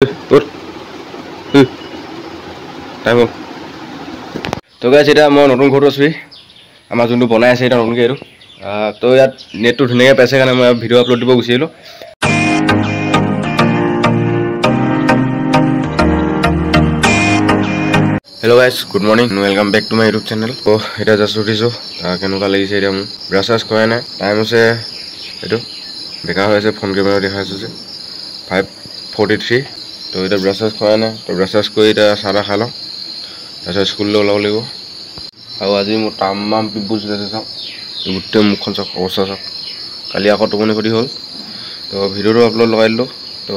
তোৰ টাইম হ'ল তো গাইছ এতিয়া মই নতুন ঘৰটো আছোঁহি আমাৰ যোনটো বনাই আছে এতিয়া নতুনকৈ এইটো। আহ, তো ইয়াত নেটটো ধুনীয়াকৈ পাইছে কাৰণে মই ভিডিঅ' আপলোড দিব গুচি আহিলোঁ। Hello' guys good morning welcome back to my YouTube channel ত' এতিয়া জাষ্ট উঠিছোঁ। কেনেকুৱা লাগিছে এতিয়া মোৰ ব্ৰাছ চাছ কৰাই নাই। টাইম হৈছে এইটো। বেকাৰ হৈ আছে ফোন কেমেৰা দেখাই আছোঁ যে। ফাইভ ফৰ্টি থ্ৰী তো এতিয়া ব্ৰাছ চাছ কৰাই নাই তো ব্ৰাছ চাছ কৰি এতিয়া চাহ তাহ খাই লওঁ তাৰপিছত স্কুললৈ ওলাব লাগিব। আৰু আজি মোৰ তামাম পিম্পুলছ ওলাইছে চাওক। গোটেই মুখখন চাওক অৱস্থা চাওক। কালি আকৌ টোপনি ক্ষতি হ'ল। তো ভিডিঅ'টো আপলোড লগাই দিলোঁ। তো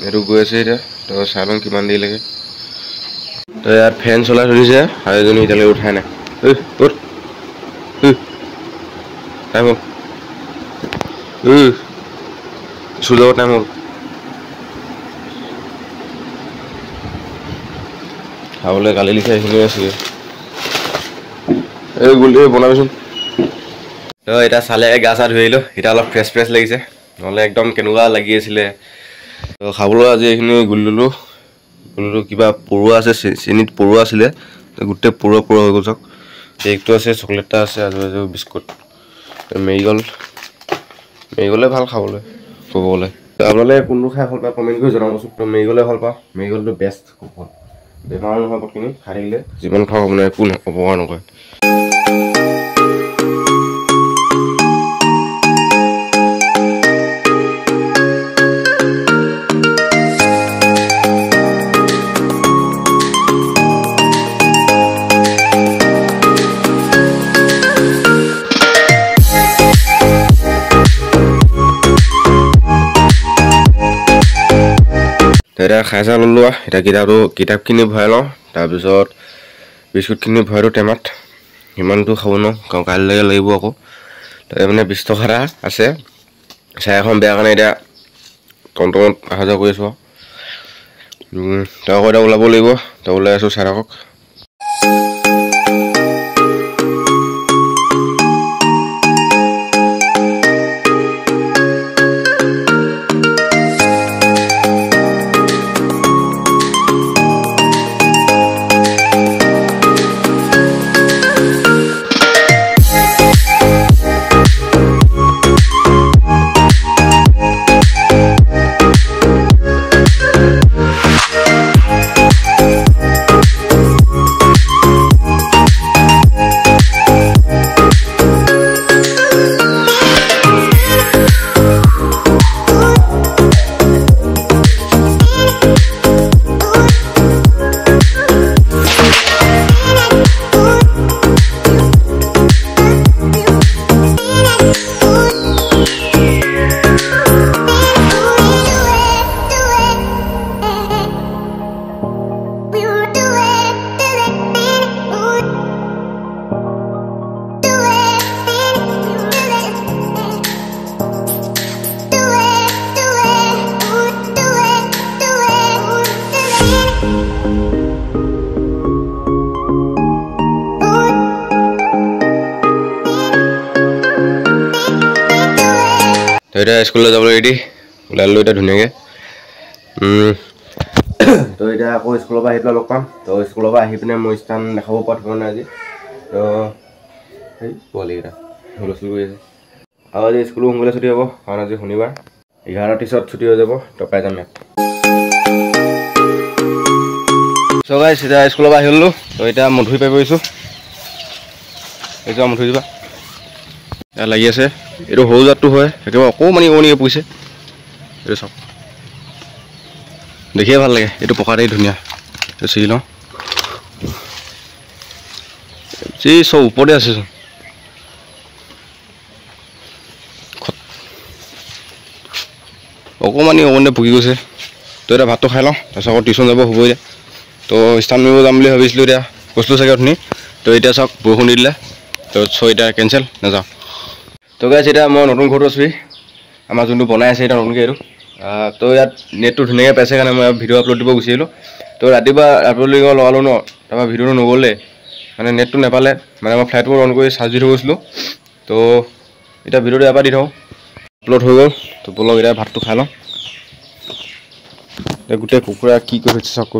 সেইটো গৈ আছে এতিয়া। তো চাই লওঁ কিমান দেৰি লাগে তো ইয়াত ফেন চলাই দিছে আৰু এজনী এতিয়ালৈকে উঠাই নাই। টাইম হ'ল যাব টাইম হ'ল খাবলৈ গালি লিখা এইখিনিয়ে আছিলে। এই গুলি বনাবিচোন। তো এতিয়া চালে গা চা আহিলোঁ। এতিয়া অলপ ফ্ৰেছ ফ্ৰেছ লাগিছে। নহ'লে একদম কেনেকুৱা লাগি আছিলে। তো খাবলৈ আজি এইখিনি গুলি ল'লোঁ। গুলিটো কিবা পৰুৱা আছে চেনিত পৰুৱা আছিলে। গোটেই পৰুৱা পৰুৱা হৈ গ'ল চাওক। কেকটো আছে চকলেট এটা আছে আৰু এযোৰ বিস্কুট। মেৰিগ'ল্ড মেৰিগ'ল্ডে ভাল খাবলৈ ক'ব গ'লে। তো আপোনালোকে কোনটো খাই ভাল পায় কমেণ্ট কৰি জনাবচোন। তো মেৰিগ'ল্ডে ভাল পাওঁ। মেৰিগ'ল্ডটো বেষ্ট খুব বেমাৰ পটখিনি খাই থাকিলে যিমান খাওঁ আপোনাৰ একো অপকাৰ নকৰে এতিয়া খাই চাই ল'লোঁ আৰু এতিয়া কিতাপটো কিতাপখিনি ভৰাই লওঁ। তাৰপিছত বিস্কুটখিনি ভৰাই দিওঁ টেমাত। সিমানটো খাব নোৱাৰোঁ কাইলৈকে লাগিব আকৌ। তাতে মানে বিছ টকা এটা আছে। চাই এখন বেয়া কাৰণে এতিয়া টমটমত অহা যোৱা কৰি আছোঁ আৰু। আকৌ এতিয়া ওলাব লাগিব। তো ওলাই আছোঁ চাই থাকক। এতিয়া স্কুললৈ যাবলৈ ৰেডি। ওলাই ল'লোঁ এতিয়া ধুনীয়াকৈ। তো এতিয়া আকৌ স্কুলৰ পৰা আহি পেলাই লগ পাম। তো স্কুলৰ পৰা আহি পিনে মই স্থান দেখাব পৰা নাই আজি। তো সেই পোৱালিকেইটা হুলস্থুল কৰি আছে। আৰু আজি স্কুলো সোনকালে ছুটি হ'ব কাৰণ আজি শনিবাৰ। এঘাৰটা ত্ৰিছত ছুটি হৈ যাব তো পাই যাম ইয়াত। চ' গাইছ এতিয়া স্কুলৰ পৰা আহি ল'লোঁ। তো এতিয়া মধুৰি পাই পৰিছোঁ মধুৰি ইয়াত লাগি আছে। এইটো সৰু জাতটো হয় একেবাৰে অকণমানি অকণমানিকৈ পৰিছে এইটো চাওক। দেখিয়ে ভাল লাগে এইটো পকাতেই ধুনীয়া। এইটো ছিগি লওঁ। যি চব ওপৰতে আছে চোন। খত- অকণমানি অকণমানি পকি গৈছে। তো এতিয়া ভাতটো খাই লওঁ তাৰপিছত আকৌ টিউশ্যন যাব হ'ব এতিয়া। তো স্থান মাৰিব যাম বুলি ভাবিছিলোঁ এতিয়া। কৈছিলোঁ চাগে অথনি। তো এতিয়া চাওক বৰষুণ দি দিলে। তো চ' এতিয়া কেঞ্চেল নাযাওঁ। তো গাইছ এতিয়া মই নতুন ঘৰটো আছোঁহি। আমাৰ যোনটো বনাই আছে এতিয়া নতুনকৈ এইটো। তো ইয়াত নেটটো ধুনীয়াকৈ পাইছে কাৰণে মই ভিডিঅ' আপলোড দিব গুচি আহিলোঁ। তো ৰাতিপুৱা আপলোড দিব লগালোঁ ন তাৰপৰা ভিডিঅ'টো নগ'লে মানে নেটটো নাপালে মানে মই ফ্লাইট মোড অন কৰি চাৰ্জ দি থৈ গৈছিলোঁ। তো এতিয়া ভিডিঅ'টো ইয়াৰ পৰা দি থওঁ। আপলোড হৈ গ'ল তো ব'লক এতিয়া ভাতটো খাই লওঁ। এতিয়া গোটেই কুকুৰা কি কৰি হৈছে চাওক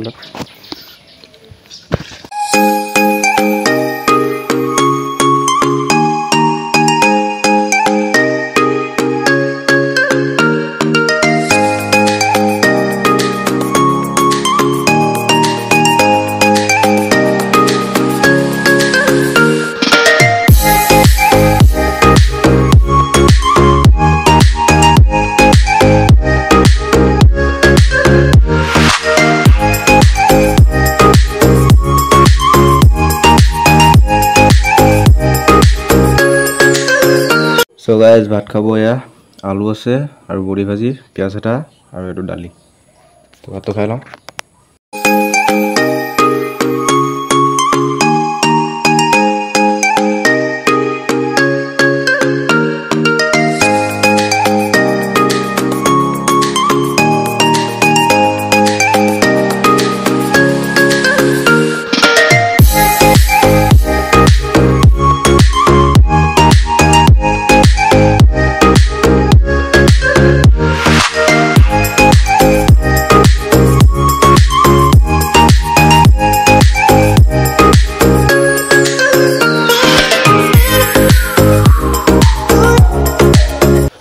চ' গাইজ ভাত খাব এয়া আলু আছে আৰু বডি ভাজি পিঁয়াজ এটা আৰু এইটো দালি। ভাতটো খাই লওঁ।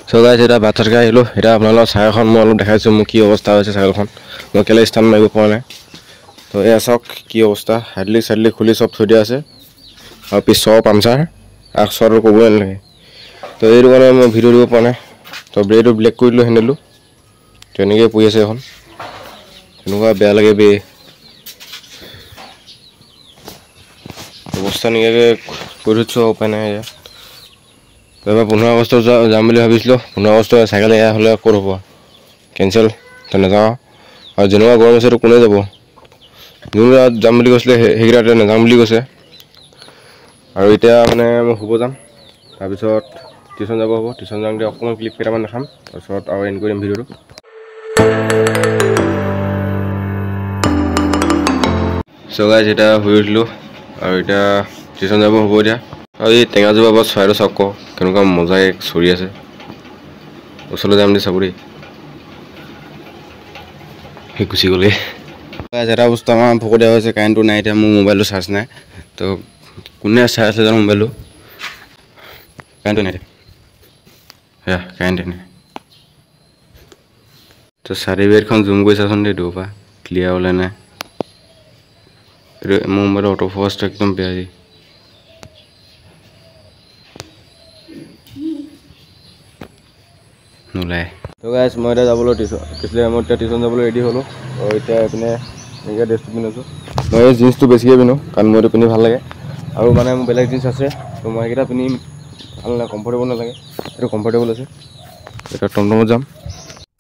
চ' গাইজ এতিয়া ভাত চাত খাই আহিলোঁ। এতিয়া আপোনালোকৰ চাইকেলখন মই অলপ দেখাইছোঁ মোৰ কি অৱস্থা হৈছে চাইকেলখন মই কেলৈ ষ্টাণ্ড মাৰিব পৰা নাই। তো এয়া চাওক কি অৱস্থা। হাইডলি চাইডলি খুলি চব থৈ দিয়া আছে। আৰু পিছৰ পামচাৰ। আগ চোৱাটো ক'বই নালাগে। তো এইটো কাৰণে মই ভিডিঅ' দিব পৰা নাই। তো ব্ৰেটো ব্লেক কৰি দিলোঁ হেণ্ডেলটো তেনেকৈ পৰি আছে এখন। তেনেকুৱা বেয়া লাগে বে। অৱস্থা নিকাকৈ কৰি থৈছোঁ উপায় নাই এয়া তো এবাৰ পোন্ধৰ আগষ্ট যোৱা যাম বুলি ভাবিছিলোঁ। পোন্ধৰ আগষ্ট চাইকেল এয়া হ'লে ক'ত হ'ব? কেঞ্চেল নাযাওঁ আৰু যেনেকুৱা গৰম আছেতো কোনে যাব? যোনকেইটা যাম বুলি কৈছিলে সেই সেইকেইটা এতিয়া নাযাম বুলি কৈছে। আৰু এতিয়া মানে মই শুব যাম। তাৰপিছত টিউশ্যন যাব হ'ব। টিউশ্যন যাওঁতে অকণমান ক্লিপ কেইটামান দেখাম। তাৰপিছত আৰু এণ্ড কৰি দিম ভিডিঅ'টো। চ' গাইজ এতিয়া শুই উঠিলোঁ। আৰু এতিয়া টিউশ্যন যাব হ'ব এতিয়া। আৰু এই টেঙাজোপা পৰা চৰাইটো চাওক আকৌ কেনেকুৱা মজাই চৰি আছে। ওচৰলৈ যাম দেই চাব দেই সেই গুচি গ'লে এটা বস্তু আমাৰ ভকতীয়া হৈছে কাৰেণ্টটো নাই এতিয়া মোৰ মোবাইলটো চাৰ্জ নাই। তো কোনে চাই আছে জানো মোবাইলটো? কাৰেণ্টটো নাই এতিয়া। কাৰেণ্টে নাই। তো চাৰ্টিফিকেটখন জুম কৰি চাচোন দেই দূৰৰ পৰা ক্লিয়াৰ ওলাই নাই এইটো মোৰ মোবাইলৰ অটো ফ'কাছটো একদম বেয়া দেই। নোলায় তো গাইছ মই এতিয়া যাবলৈ টিউশ্যন কৈছিলে মই এতিয়া টিউশ্যন যাবলৈ ৰেডি হ'লোঁ। আৰু এতিয়া এইপিনে এনেকৈ ড্ৰেছটো পিন্ধিছোঁ মই এই জিন্সটো বেছিকৈ পিন্ধোঁ কাৰণ মোৰ এইটো পিন্ধি ভাল লাগে। আৰু মানে মোৰ বেলেগ জিন্স আছে তো মই সেইকেইটা পিন্ধি ভাল নালাগে কমফৰ্টেবল নালাগে। এইটো কমফৰ্টেবল আছে। এতিয়া টমটমত যাম।